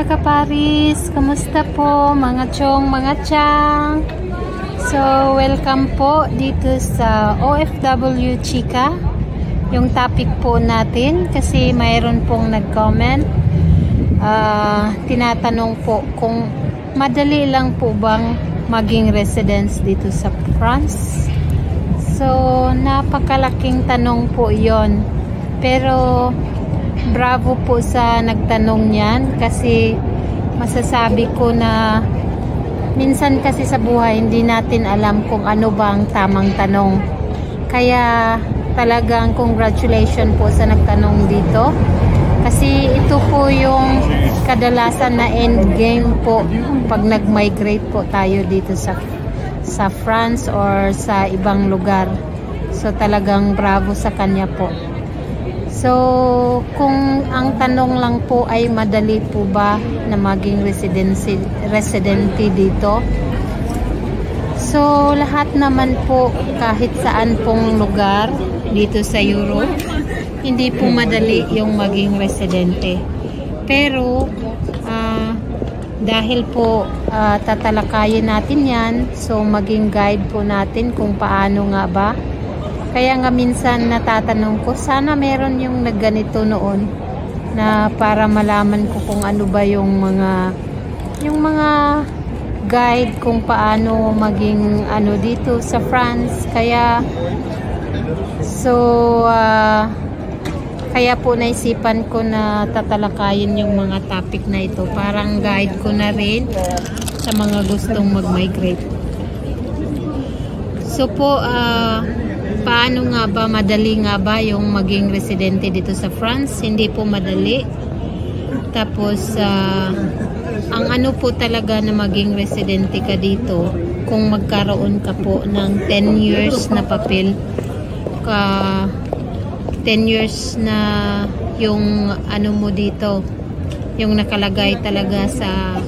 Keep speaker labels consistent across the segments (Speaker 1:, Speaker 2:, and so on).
Speaker 1: mga kaparis! Kamusta po mga chong, mga chang? So, welcome po dito sa OFW Chika. Yung topic po natin kasi mayroon pong nag-comment. Uh, tinatanong po kung madali lang po bang maging residence dito sa France. So, napakalaking tanong po yon Pero, bravo po sa nagtanong niyan kasi masasabi ko na minsan kasi sa buhay hindi natin alam kung ano ba ang tamang tanong. Kaya talagang congratulations po sa nagtanong dito. Kasi ito po yung kadalasan na end game po pag nag-migrate po tayo dito sa sa France or sa ibang lugar. So talagang bravo sa kanya po So, kung ang tanong lang po ay madali po ba na maging residency, residente dito? So, lahat naman po kahit saan pong lugar dito sa Europe, hindi po madali yung maging residente. Pero, uh, dahil po uh, tatalakayin natin yan, so maging guide po natin kung paano nga ba kaya nga minsan natatanong ko, sana meron yung nagganito noon na para malaman ko kung ano ba yung mga yung mga guide kung paano maging ano dito sa France. Kaya so uh, kaya po naisipan ko na tatalakayin yung mga topic na ito. Parang guide ko na rin sa mga gustong mag-migrate. So po, uh, paano nga ba, madali nga ba yung maging residente dito sa France? Hindi po madali. Tapos, uh, ang ano po talaga na maging residente ka dito, kung magkaroon ka po ng 10 years na papel, ka 10 years na yung ano mo dito, yung nakalagay talaga sa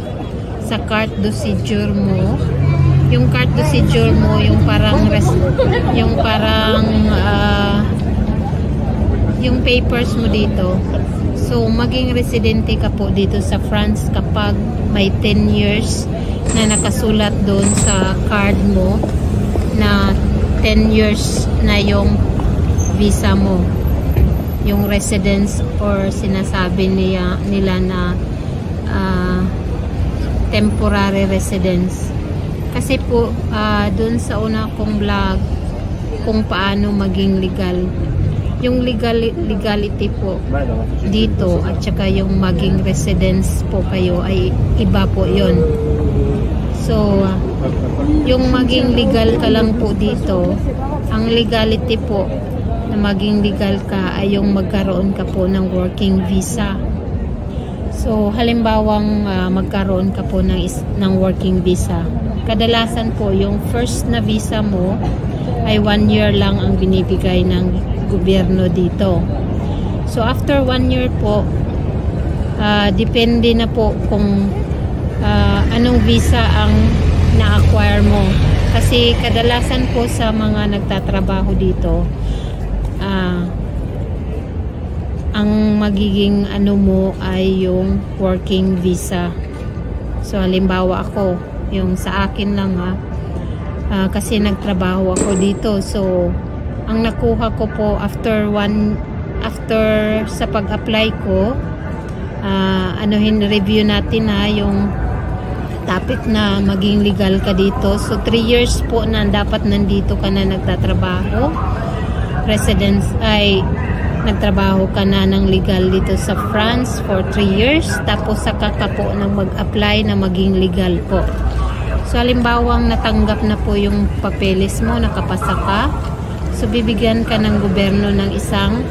Speaker 1: sa carte séjour mo yung de séjour mo, yung parang res, yung parang uh, yung papers mo dito. So, maging residente ka po dito sa France kapag may 10 years na nakasulat doon sa card mo na 10 years na yung visa mo. Yung residence or sinasabi niya, nila na uh, temporary residence. Kasi po, uh, dun sa una kong vlog, kung paano maging legal. Yung legal, legality po dito at saka yung maging residence po kayo ay iba po yon So, yung maging legal ka lang po dito, ang legality po na maging legal ka ay yung magkaroon ka po ng working visa. So, halimbawang uh, magkaroon ka po ng, ng working visa kadalasan po yung first na visa mo ay one year lang ang binibigay ng gobyerno dito. So after one year po, uh, depende na po kung uh, anong visa ang na-acquire mo. Kasi kadalasan po sa mga nagtatrabaho dito, uh, ang magiging ano mo ay yung working visa. So halimbawa ako, yung sa akin lang ha. Uh, kasi nagtrabaho ako dito. So ang nakuha ko po after one after sa pag-apply ko uh, anuhin review natin ha yung topic na maging legal ka dito. So 3 years po na dapat nandito ka na nagtatrabaho. Residence ay nagtrabaho ka na ng legal dito sa France for 3 years tapos saka ka po nang mag-apply na maging legal po So, halimbawang natanggap na po yung papeles mo, nakapasa ka. So, bibigyan ka ng gobyerno ng isang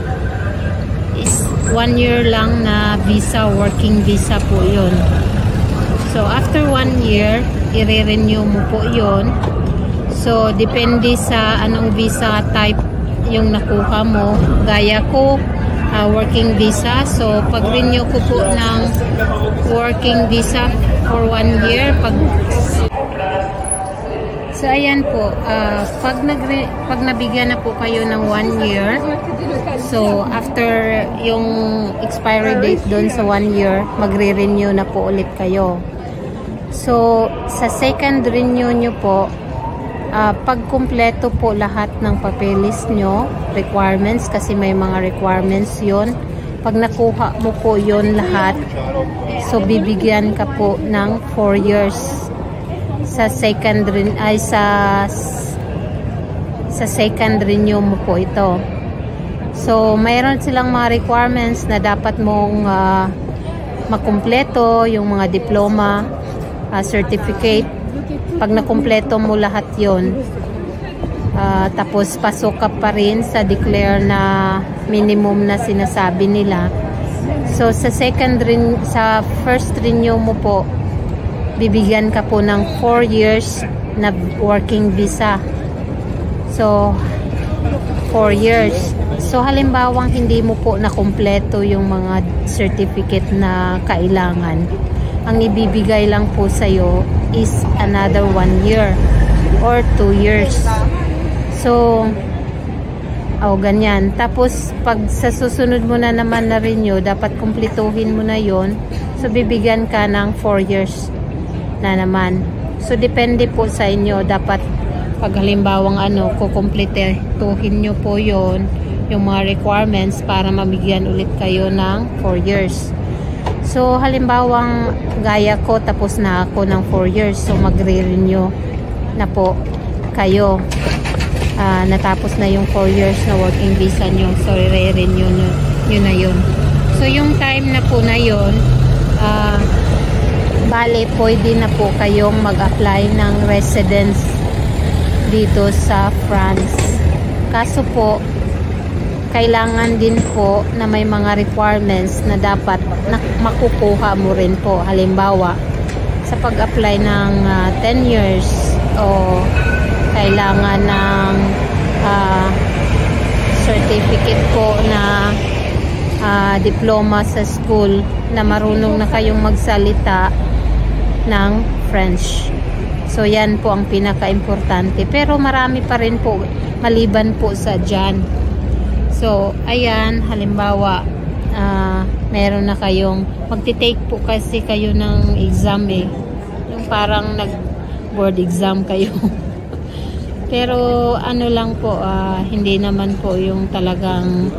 Speaker 1: is one year lang na visa, working visa po yon. So, after one year, i-renew mo po yon. So, depende sa anong visa type yung nakuha mo. Gaya ko, uh, working visa. So, pag-renew ko po ng working visa for one year, pag So, ayan po. Uh, pag, nagre pag nabigyan na po kayo ng one year, so, after yung expiry date doon sa one year, magre-renew na po ulit kayo. So, sa second renew nyo po, uh, pag kumpleto po lahat ng papeles nyo, requirements, kasi may mga requirements yon pag nakuha mo po yon lahat, so bibigyan ka po ng 4 years sa second ay sa sa second renew mo po ito. So, mayroon silang mga requirements na dapat mong uh, makumpleto, yung mga diploma, uh, certificate. Pag nakumpleto mo lahat yon uh, tapos pasok ka pa rin sa declare na minimum na sinasabi nila. So, sa second rin, sa first renew mo po, bibigyan ka po ng 4 years na working visa. So, 4 years. So, halimbawang hindi mo po nakumpleto yung mga certificate na kailangan. Ang ibibigay lang po sa'yo is another 1 year or 2 years. So, oh, ganyan. Tapos, pag sa susunod mo na naman na renew, dapat kumplituhin mo na yon So, bibigyan ka ng 4 years na naman. So, depende po sa inyo. Dapat, pag halimbawang ano, kukumpletuhin nyo po yon yung mga requirements para mabigyan ulit kayo ng 4 years. So, halimbawang gaya ko, tapos na ako ng 4 years. So, magre-renew na po kayo. Uh, natapos na yung 4 years na working visa nyo. So, re-renew nyo, nyo na yun. So, yung time na po na yun, uh, Bale, pwede na po kayong mag-apply ng residence dito sa France. Kaso po, kailangan din po na may mga requirements na dapat na makukuha mo rin po. Halimbawa, sa pag-apply ng uh, ah, 10 years o kailangan ng uh, certificate po na uh, diploma sa school na marunong na kayong magsalita ng French. So, yan po ang pinaka-importante. Pero marami pa rin po, maliban po sa dyan. So, ayan, halimbawa, uh, meron na kayong, magti-take po kasi kayo ng exam eh. Yung parang nag-board exam kayo. Pero ano lang po, uh, hindi naman po yung talagang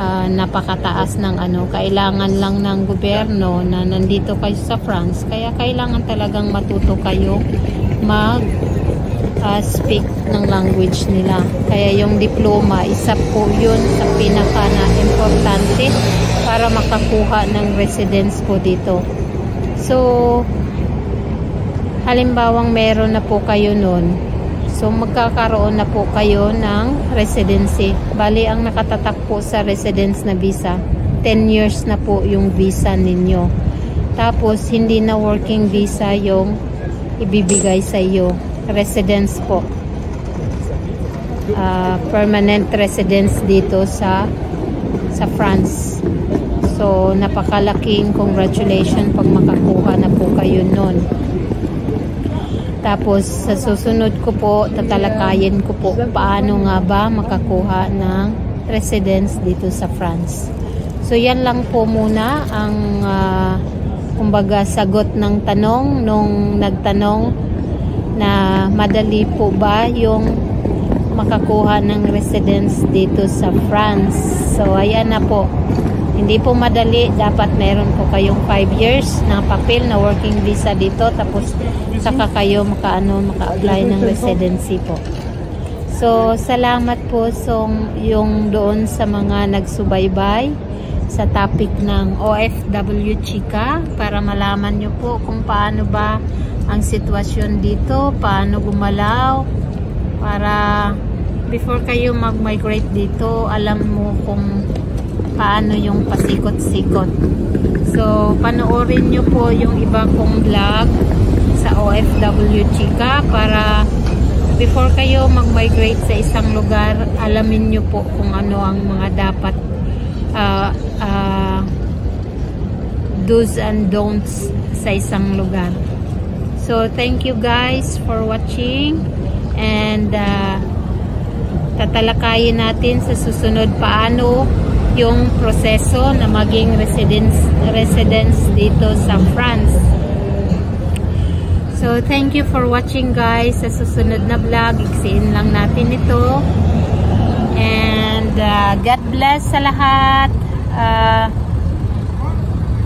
Speaker 1: uh, napakataas ng ano, kailangan lang ng gobyerno na nandito kayo sa France, kaya kailangan talagang matuto kayo mag uh, speak ng language nila. Kaya yung diploma, isa po yun sa pinaka na importante para makakuha ng residence po dito. So, halimbawang meron na po kayo nun, So magkakaroon na po kayo ng residency. Bali ang nakatatak po sa residence na visa, 10 years na po yung visa ninyo. Tapos hindi na working visa yung ibibigay sa iyo. Residence po. Uh, permanent residence dito sa sa France. So napakalaking congratulations pag makakuha na po kayo noon. Tapos, sa susunod ko po, tatalakayin ko po paano nga ba makakuha ng residence dito sa France. So, yan lang po muna ang uh, kumbaga sagot ng tanong nung nagtanong na madali po ba yung makakuha ng residence dito sa France. So, ayan na po. Hindi po madali. Dapat meron po kayong 5 years na papel na working visa dito. Tapos saka kayo makaano, maka-apply ng residency po. So, salamat po so, yung doon sa mga nagsubaybay sa topic ng OFW Chika para malaman nyo po kung paano ba ang sitwasyon dito, paano gumalaw para before kayo mag-migrate dito, alam mo kung paano yung pasikot-sikot. So, panoorin nyo po yung iba kong vlog sa OFW Chika para before kayo mag-migrate sa isang lugar, alamin nyo po kung ano ang mga dapat uh, uh, do's and don'ts sa isang lugar. So, thank you guys for watching. And, uh, tatalakayin natin sa susunod paano yung proseso na maging residence, residence dito sa France. So, thank you for watching guys. Sa susunod na vlog, iksiin lang natin ito. And, uh, God bless sa lahat. Uh,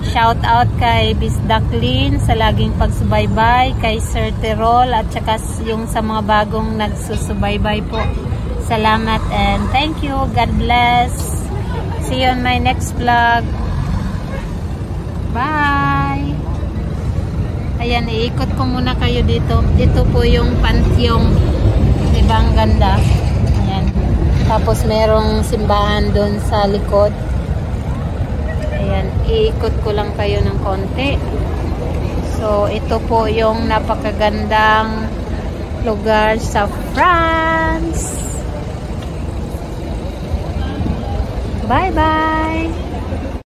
Speaker 1: Shout out kay Bis Ducklin sa laging pagsubaybay, kay Sir Terol at saka yung sa mga bagong nagsusubaybay po. Salamat and thank you. God bless. See you on my next vlog. Bye! Ayan, iikot ko muna kayo dito. Dito po yung pantyong. Diba ang ganda? Ayan. Tapos merong simbahan doon sa likod. Ayan, iikot ko lang kayo ng konti. So, ito po yung napakagandang lugar sa France. Bye-bye!